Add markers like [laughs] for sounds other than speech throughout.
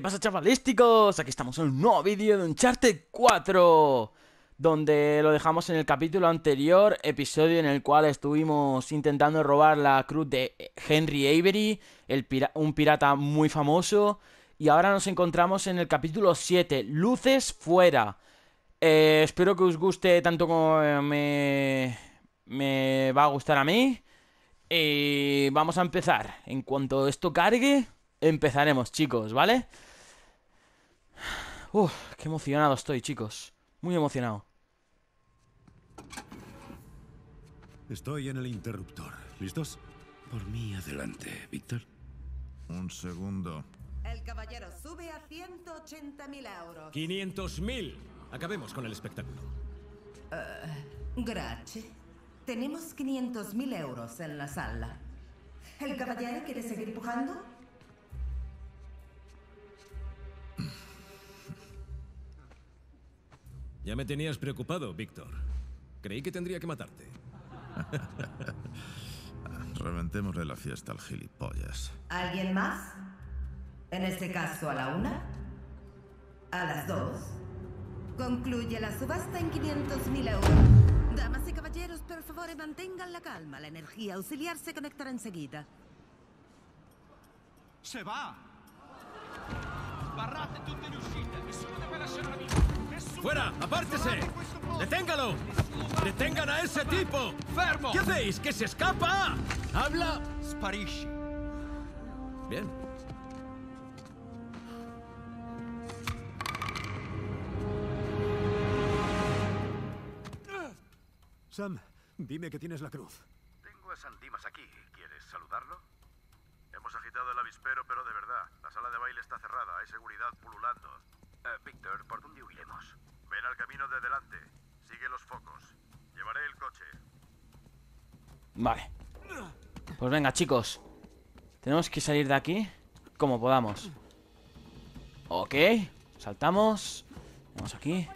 ¿qué pasa chavalísticos? Aquí estamos en un nuevo vídeo de Uncharted 4 Donde lo dejamos en el capítulo anterior Episodio en el cual estuvimos intentando robar la cruz de Henry Avery el Un pirata muy famoso Y ahora nos encontramos en el capítulo 7 Luces fuera eh, Espero que os guste tanto como me, me va a gustar a mí Y vamos a empezar En cuanto esto cargue empezaremos, chicos, ¿vale? Uf, qué emocionado estoy, chicos. Muy emocionado. Estoy en el interruptor. ¿Listos? Por mí, adelante, Víctor. Un segundo. El caballero sube a 180.000 euros. 500.000. Acabemos con el espectáculo. Uh, gracias. Tenemos 500.000 euros en la sala. ¿El caballero quiere seguir pujando? Ya me tenías preocupado, Víctor. Creí que tendría que matarte. [laughs] Reventémosle la fiesta al gilipollas. ¿Alguien más? En este caso, a la una. A las dos. Concluye la subasta en 500.000 euros. Damas y caballeros, por favor, mantengan la calma. La energía auxiliar se conectará enseguida. Se va! Sbarrate tutte le uscite! Nessuno deve lasciare la vita! ¡Fuera! ¡Apártese! ¡Deténgalo! ¡Detengan a ese tipo! ¡Fermo! ¿Qué hacéis? ¡Que se escapa! ¡Habla! Sparisci. Bien. Sam, dime que tienes la cruz. Tengo a San Dimas aquí. ¿Quieres saludarlo? Hemos agitado el avispero, pero de verdad. La sala de baile está cerrada. Hay seguridad pululando. Eh, Víctor, ¿por dónde huiremos? Ven al camino de delante. Sigue los focos. Llevaré el coche. Vale. Pues venga, chicos. Tenemos que salir de aquí como podamos. Ok. Saltamos. Vamos aquí.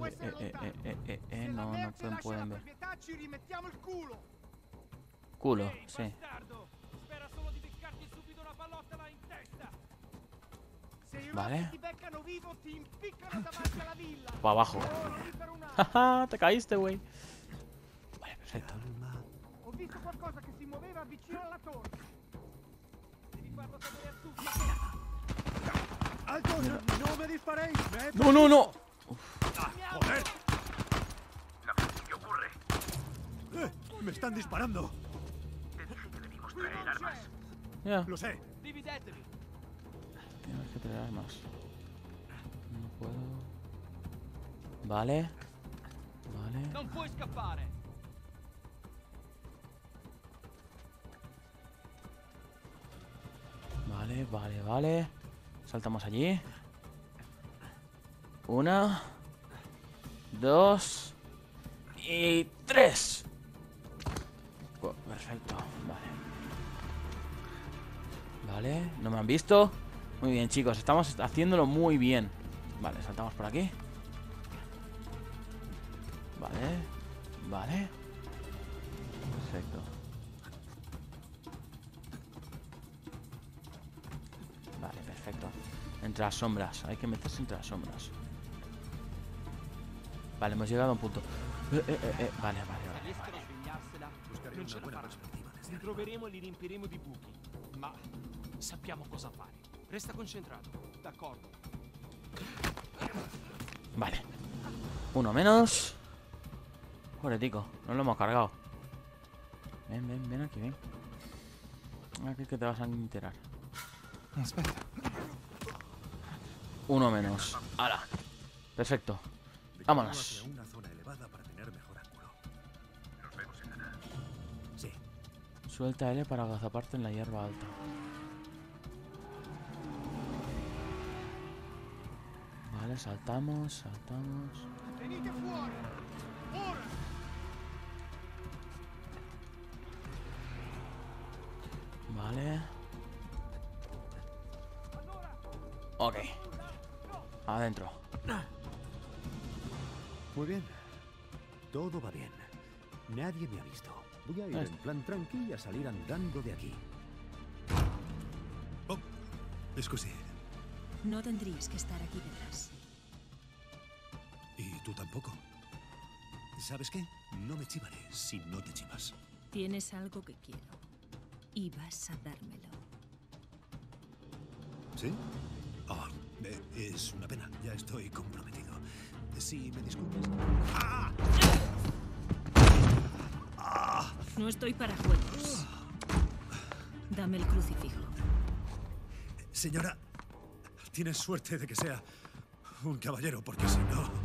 Eh, eh, eh, eh, eh, eh, no, no pueden, pueden ver. Culo, sí. Vale. [laughs] Para abajo. Jaja, [laughs] te caíste, güey. Vale, perfecto. Ho visto qualcosa che si muoveva vicino alla torre. Devi farlo sapere a tutti. ¡Alto! ¡No me disparéis! ¡Me he No, no, no. ¡Joder! ¿Qué ocurre? ¡Eh! ¡Me están disparando! Armas. Ya. Lo sé. Dividetevi. Tienes que traer armas. No puedo. Vale. Vale. Non puoi scappare. Vale, vale, vale. Saltamos allí. Una. Dos. Y tres. Perfecto, vale. Vale, no me han visto. Muy bien, chicos, estamos haciéndolo muy bien. Vale, saltamos por aquí. Vale, vale. Perfecto. Vale, perfecto. Entre las sombras. Hay que meterse entre las sombras. Vale, hemos llegado a un punto. Eh, eh, eh, eh, Vale, vale, vale. Riescono a svegliarsela. Non ce la faranno. Li troveremo e li riempiremo di buchi. Ma sappiamo cosa fare. Resta concentrato. D'accordo. Vale. Uno menos. Joder, tico. No lo hemos cargado. Ven, ven, ven aquí, ven. Aquí que te vas a enterar. Espera. Uno menos. ¡Hala! Perfecto. Vámonos. Hacia una zona elevada para tener mejor ángulo. Nos vemos en nada. Sí. Suelta L para agazaparte en la hierba alta. Saltamos, saltamos. Vale. Ok. Adentro. Muy bien. Todo va bien. Nadie me ha visto. Voy a ir en plan tranqui y a salir andando de aquí. Oh, Scusi. No tendrías que estar aquí detrás. Tú tampoco. ¿Sabes qué? No me chivaré si no te chivas. Tienes algo que quiero. Y vas a dármelo. ¿Sí? Oh, eh, es una pena. Ya estoy comprometido. Si me disculpas. No estoy para juegos. Dame el crucifijo. Señora, tienes suerte de que sea un caballero, porque si no...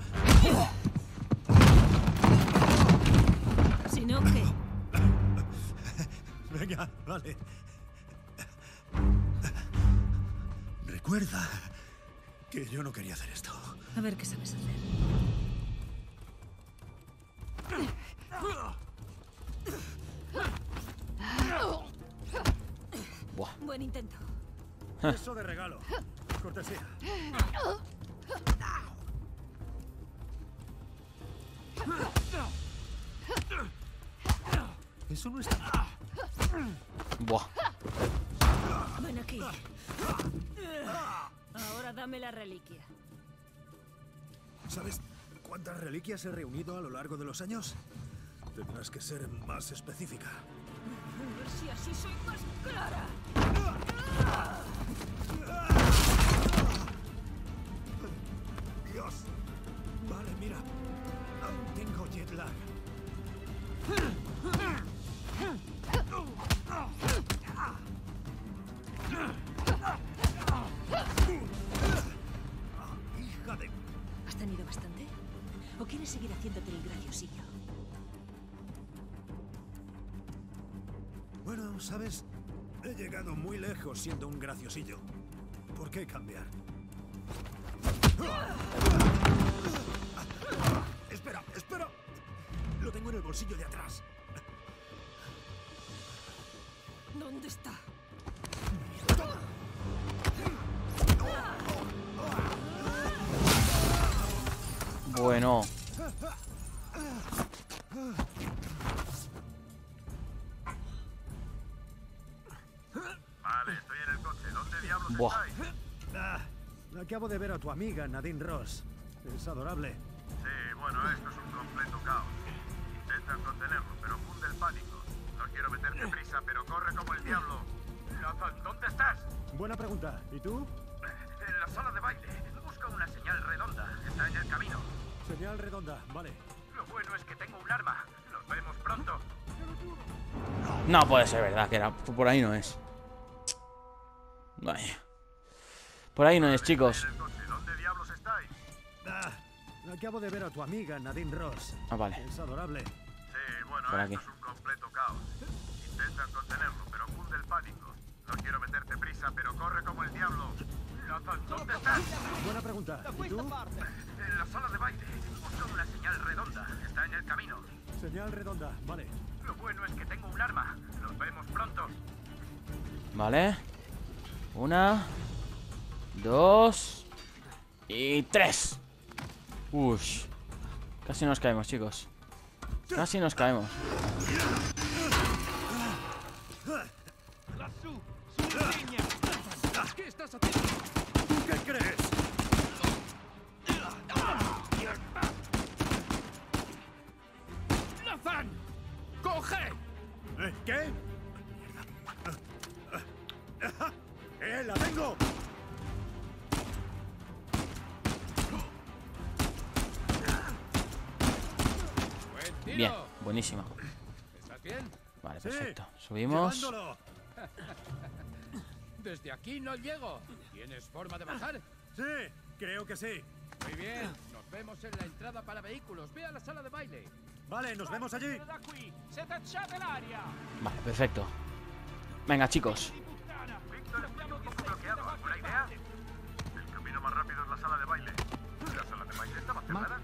Si no, ¿qué? [laughs] Venga, vale. Recuerda que yo no quería hacer esto. A ver qué sabes hacer. Buah. Buen intento. Eso de regalo. Cortesía. Buah. Ven aquí. Ahora dame la reliquia. ¿Sabes cuántas reliquias he reunido a lo largo de los años? Tendrás que ser más específica. A ver si así soy más clara. Dios. Vale, mira. Aún tengo jet lag. Seguir haciéndote el graciosillo? Bueno, ¿sabes? He llegado muy lejos siendo un graciosillo. ¿Por qué cambiar? Espera, espera. Lo tengo en el bolsillo de atrás. ¿Dónde está? Bueno. Acabo de ver a tu amiga Nadine Ross. Es adorable. Sí, bueno, esto es un completo caos. Intentan contenerlo, pero funde el pánico. No quiero meterte prisa, pero corre como el diablo. Nathan, ¿dónde estás? Buena pregunta. ¿Y tú? En la sala de baile. Busca una señal redonda. Está en el camino. Señal redonda. Vale. Lo bueno es que tengo un arma. Nos vemos pronto. No puede ser verdad que era. Por ahí no es. Vaya. Por ahí no es, chicos. Ah, acabo de ver a tu amiga Nadine Ross. Ah, vale. Es adorable. Sí, bueno, Por esto aquí. es un completo caos. Intentan contenerlo, pero funde el pánico. No quiero meterte prisa, pero corre como el diablo. Nathan, ¿dónde estás? Buena pregunta. ¿Y tú? En la sala de baile. Busca una señal redonda. Está en el camino. Señal redonda. Vale. Lo bueno es que tengo un arma. Nos vemos pronto. Vale. Una. Dos. Y tres. Ush. Casi nos caemos, chicos. Casi nos caemos. Sta sapendo? ¿Tú qué crees? Nathan! ¡Coge! ¿Eh, ¿Qué? Bien, buenísima. Vale, perfecto. Subimos. [laughs] Desde aquí no llego. ¿Tienes forma de bajar? Sí, creo que sí. Muy bien. Nos vemos en la entrada para vehículos. Ve a la sala de baile. Vale, nos vemos allí. Vale, perfecto. Venga, chicos. Víctor, estoy un poco bloqueado. ¿Alguna idea? El camino más rápido es la sala de baile. ¿La sala de baile estaba cerrada?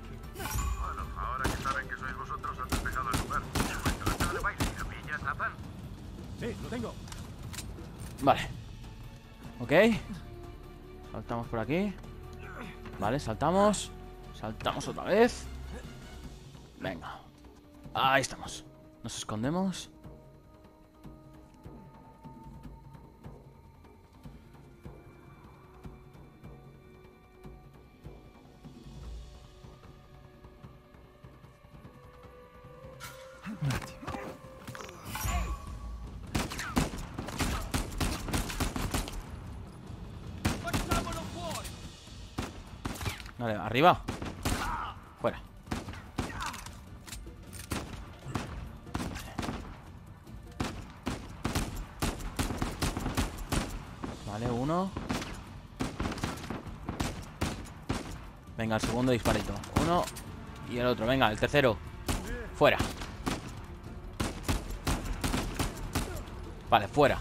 Sí, lo tengo. Vale. Ok. Saltamos por aquí. Vale, saltamos. Saltamos otra vez. Venga. Ahí estamos. Nos escondemos. Arriba. Fuera. Vale, uno. Venga, el segundo disparito. Uno y el otro. Venga, el tercero. Fuera. Vale, fuera.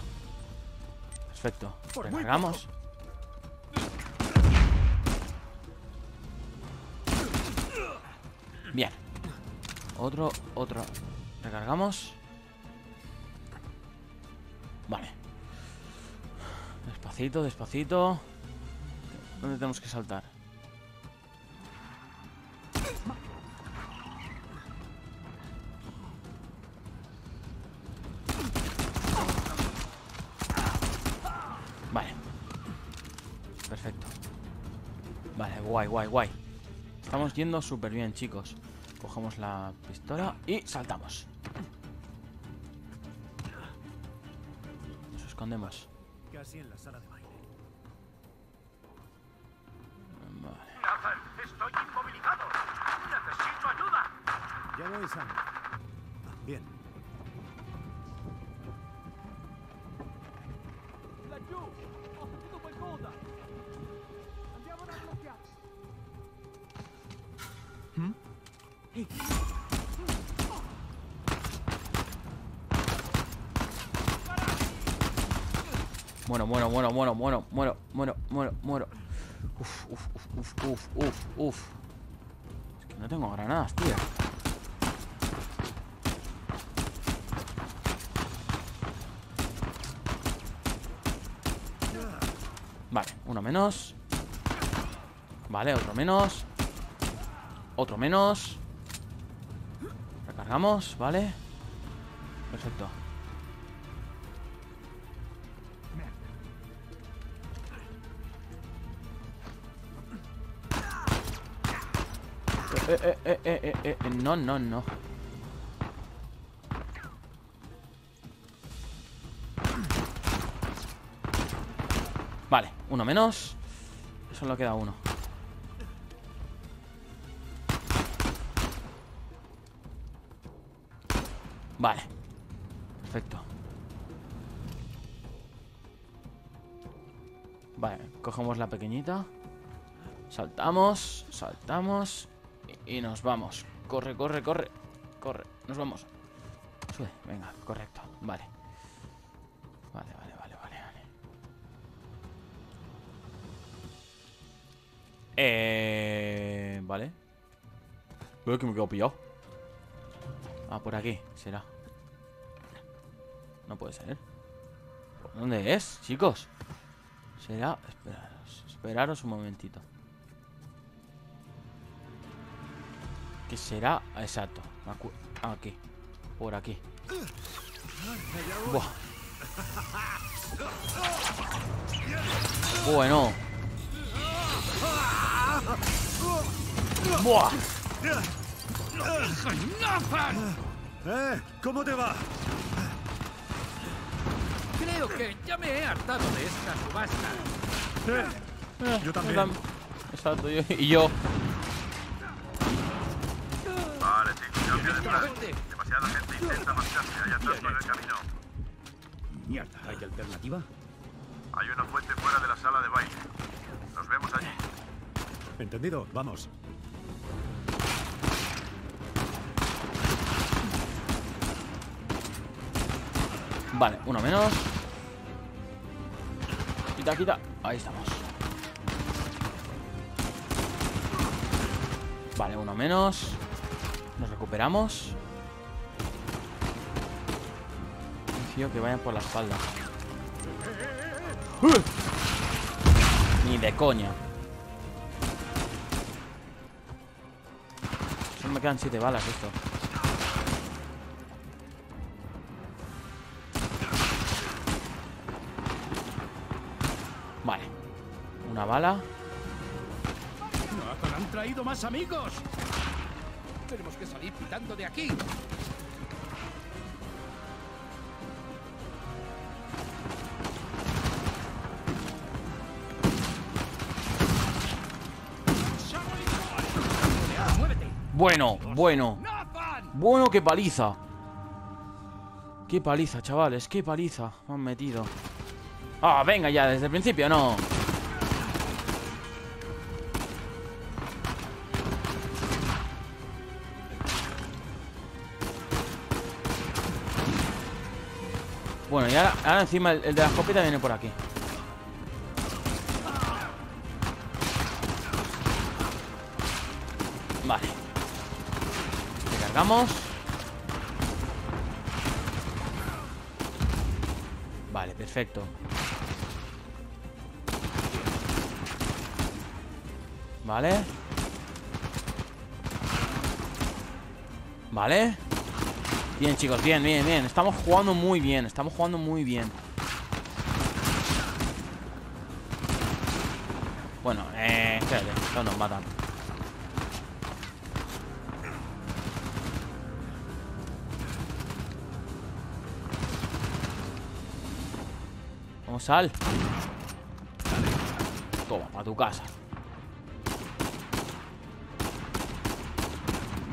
Perfecto. Recargamos. Bien. Otro, otro. Recargamos. Vale. Despacito, despacito. ¿Dónde tenemos que saltar? Vale. Perfecto. Vale, guay, guay, guay. Estamos yendo súper bien, chicos. Cogemos la pistola y saltamos. Nos escondemos. Casi en la sala de baile. Vale. Nathan, estoy inmovilizado. Necesito ayuda. Ya voy, Sam. Bien. muero, muero, muero, muero, muero, muero, muero, muero. Uf, uf, uf, uf, uf, uf, Es que no tengo granadas, tío. Vale, uno menos. Vale, otro menos. Otro menos. Recargamos, vale. Perfecto. Eh, eh, eh, eh, eh, eh, eh, no, no, no. Vale, uno menos. Solo queda uno. Vale. Perfecto. Vale, cogemos la pequeñita. Saltamos, saltamos y, nos vamos. Corre, corre, corre. Corre, nos vamos. Sube, venga, correcto. Vale. Vale, vale, vale, vale, vale. Eh, vale. Veo que me quedo pillado. Ah, por aquí, será. No puede ser. ¿Por dónde es, chicos? Será. Esperaros, esperaros un momentito. ¿Qué será? Exacto. Aquí. Por aquí. Buah. Bueno. Buah. ¡Eh! ¿Cómo te va? Creo que ya me he hartado de esta subasta. Eh, yo también. tam- Exacto, yo, y yo. Vale, Demasiada gente intenta marcharse. Hay atasco en el camino. Mierda, ¿hay alternativa? Hay una fuente fuera de la sala de baile. Nos vemos allí. Entendido, vamos. Vale, uno menos. Quita, quita. Ahí estamos. Vale, uno menos. Nos recuperamos. Confío que vayan por la espalda. ¡Uh! Ni de coña. Solo me quedan siete balas esto. Vale. Una bala. ¡Nathan, han traído más amigos! Tenemos que salir pitando de aquí. Bueno, bueno. Bueno, qué paliza. Qué paliza, chavales, qué paliza. Me han metido. Ah, venga ya, desde el principio, no. Y ahora, encima el, el de la escopeta viene por aquí. Vale. Recargamos. Vale, perfecto. Vale. Vale. Bien, chicos, bien, bien, bien. Estamos jugando muy bien, estamos jugando muy bien. Bueno, eh... Espérate, estos nos matan. Vamos, sal. Toma, para tu casa.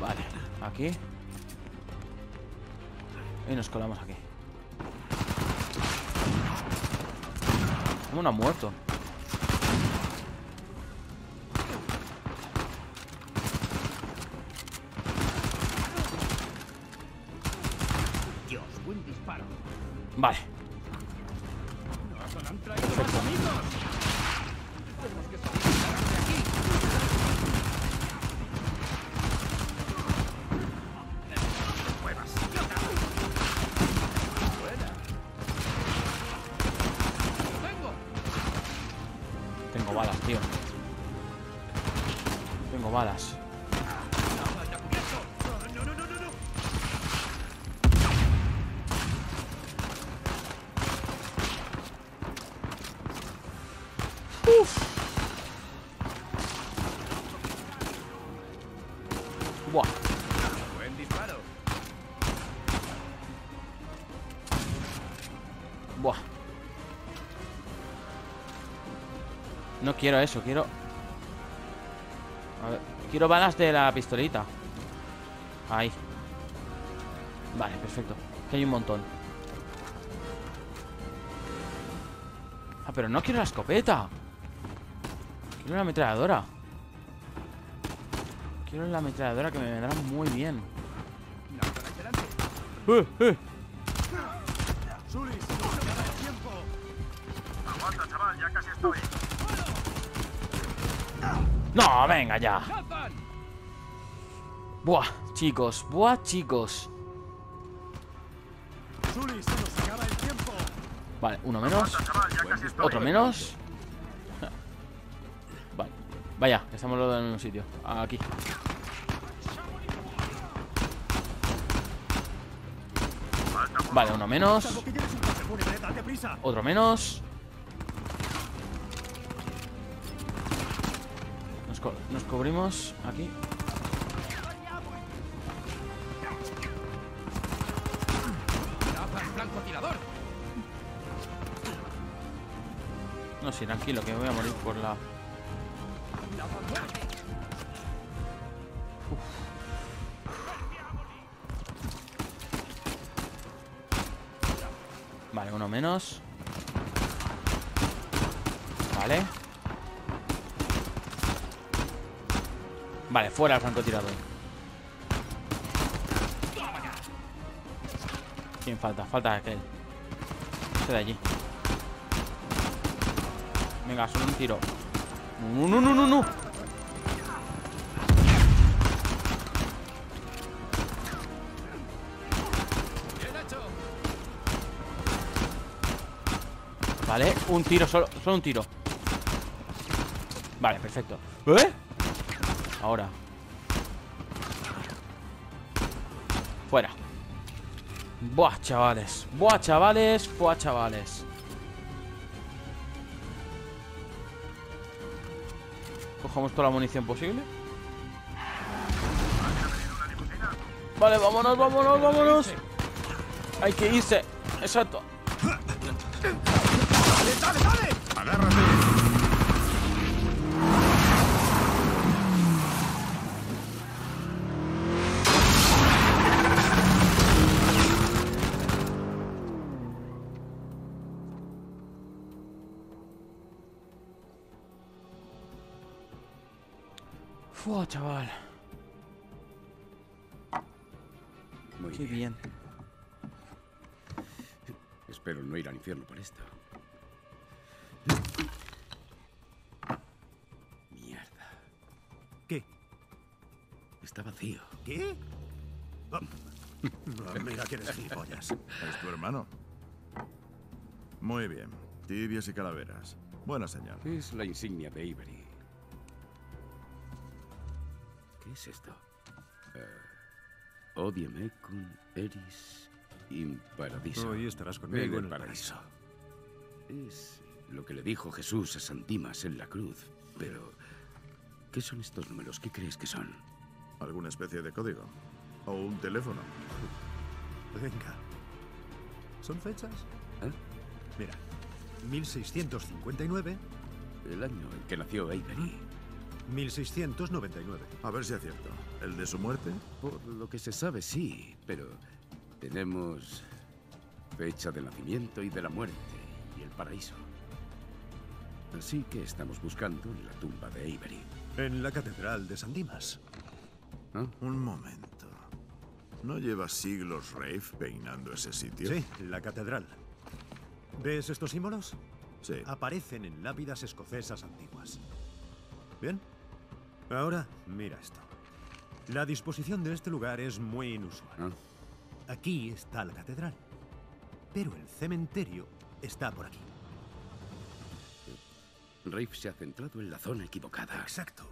Vale, aquí. Y nos colamos aquí. ¿Cómo no ha muerto? Dios, buen disparo. Vale. Balas. Vaya cubierto. No, no, no, no, no. Buah. Buen disparo. Buah. No quiero eso, quiero... Quiero balas de la pistolita. Ahí. Vale, perfecto. Que hay un montón. Ah, pero no quiero la escopeta. Quiero la ametralladora. Quiero la ametralladora que me vendrá muy bien. ¡Eh, eh! Estoy. No, venga ya. Buah, chicos, buah, chicos. Vale, uno menos. Otro menos. [laughs] Vale. Vaya, estamos los dos en un sitio. Aquí. Vale, uno menos. Otro menos. Nos, co- nos cubrimos aquí. Sí, tranquilo, que me voy a morir por la... Vale, uno menos. Vale. Vale, fuera el francotirador. ¿Quién falta? Falta aquel. Este de allí. Venga, solo un tiro. No, no, no, no, no. Vale, un tiro, solo, solo un tiro. Vale, perfecto. ¿Eh? Ahora. Fuera. Buah, chavales. Buah, chavales. Buah, chavales. Cojamos toda la munición posible. Vale, vámonos, vámonos, vámonos. Hay que irse. Exacto. Fua, chaval. Muy Qué bien. Espero no ir al infierno por esto. Mierda. ¿Qué? Está vacío. ¿Qué? Ah, no, mira que eres gilipollas. ¿Es tu hermano? Muy bien. Tibias y calaveras. Buena señal. Es la insignia de Avery. ¿Qué es esto? Uh, Odiame cum eris in paradiso. Hoy estarás conmigo en el paraíso. Es lo que le dijo Jesús a San Dimas en la cruz. Pero, ¿qué son estos números? ¿Qué crees que son? ¿Alguna especie de código? ¿O un teléfono? Venga. ¿Son fechas? ¿Eh? Mira, 1659. El año en que nació Avery. 1699. A ver si acierto. ¿El de su muerte? Por lo que se sabe, sí, pero tenemos fecha de nacimiento y de la muerte y el paraíso. Así que estamos buscando la tumba de Avery. En la catedral de San Dimas. ¿Ah? Un momento. ¿No lleva siglos Rafe peinando ese sitio? Sí, la catedral. ¿Ves estos símbolos? Sí. Aparecen en lápidas escocesas antiguas. ¿Bien? Ahora, mira esto. La disposición de este lugar es muy inusual. ¿Ah? Aquí está la catedral. Pero el cementerio está por aquí. Rafe se ha centrado en la zona equivocada. Exacto.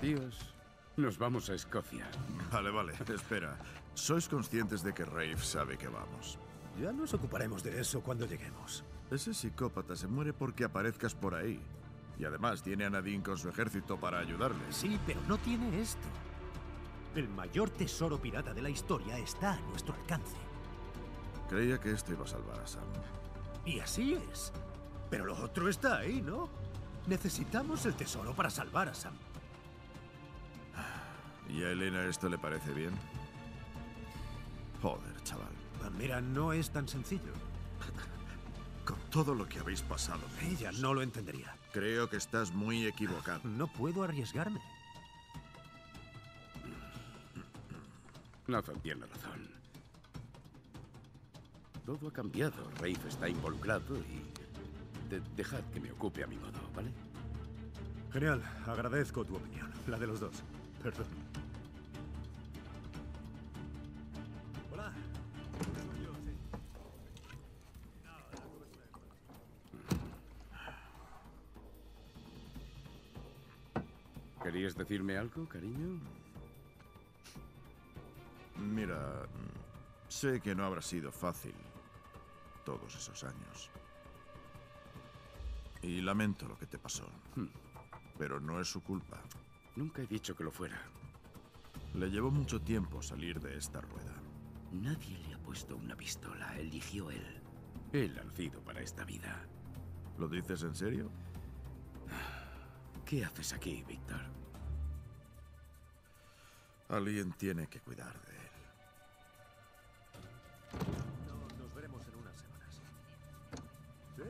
Tíos, nos vamos a Escocia. Vale, vale. Espera. ¿Sois conscientes de que Rafe sabe que vamos? Ya nos ocuparemos de eso cuando lleguemos. Ese psicópata se muere porque aparezcas por ahí. Y además tiene a Nadine con su ejército para ayudarle. Sí, pero no tiene esto. El mayor tesoro pirata de la historia está a nuestro alcance. Creía que esto iba a salvar a Sam. Y así es. Pero lo otro está ahí, ¿no? Necesitamos el tesoro para salvar a Sam. ¿Y a Elena esto le parece bien? Joder, chaval. Ah, Mira, no es tan sencillo. Todo lo que habéis pasado. Ella no lo entendería. Creo que estás muy equivocado. No puedo arriesgarme. Nathan tiene razón. Todo ha cambiado. Rafe está involucrado y... de- dejad que me ocupe a mi modo, ¿vale? Genial, agradezco tu opinión. La de los dos. Perdón. Decirme algo, cariño? Mira, mm, sé que no habrá sido fácil todos esos años. Y lamento lo que te pasó. Pero no es su culpa. Nunca he dicho que lo fuera. Le llevó mucho tiempo salir de esta rueda. Nadie le ha puesto una pistola. Eligió él. Él ha nacido para esta vida. ¿Lo dices en serio? ¿Qué haces aquí, Víctor? Alguien tiene que cuidar de él. No, nos veremos en unas semanas. Sí.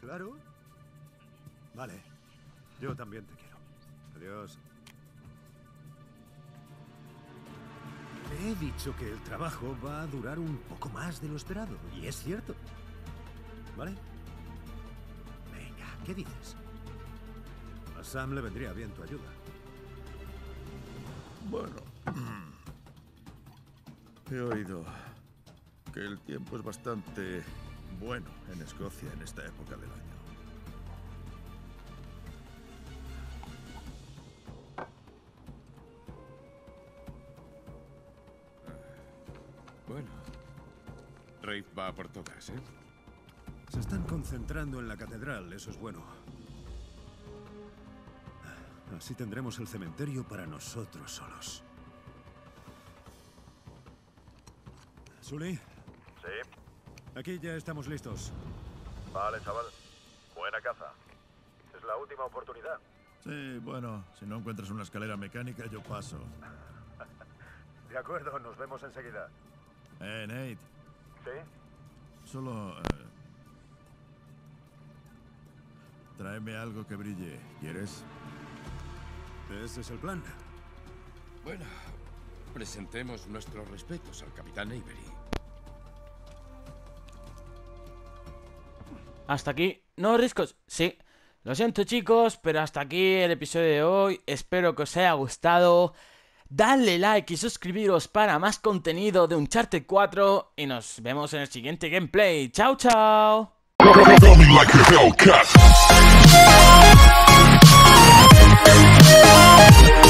Claro. Vale. Yo también te quiero. Adiós. He dicho que el trabajo va a durar un poco más de lo esperado. Y es cierto. ¿Vale? Venga, ¿qué dices? A Sam le vendría bien tu ayuda. Bueno. He oído que el tiempo es bastante bueno en Escocia en esta época del año. Bueno. Rafe va por todas, ¿eh? Se están concentrando en la catedral, eso es bueno. Así tendremos el cementerio para nosotros solos. Sully, Sí. aquí ya estamos listos. Vale, chaval. Buena caza. Es la última oportunidad. Sí, bueno, si no encuentras una escalera mecánica, yo paso. [laughs] De acuerdo, nos vemos enseguida. Eh, Nate, ¿Sí? solo... eh, tráeme algo que brille, ¿quieres? Ese es el plan. Bueno, presentemos nuestros respetos al capitán Avery. Hasta aquí. No riscos. Sí. Lo siento chicos, pero hasta aquí el episodio de hoy. Espero que os haya gustado. Dadle like y suscribiros para más contenido de Uncharted 4. Y nos vemos en el siguiente gameplay. ¡Chao, chao! Oh, oh, oh,